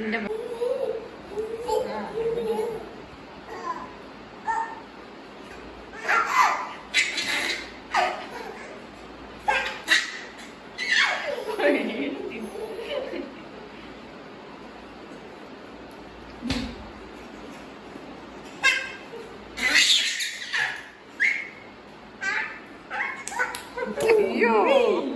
എൻ്റെ Yo!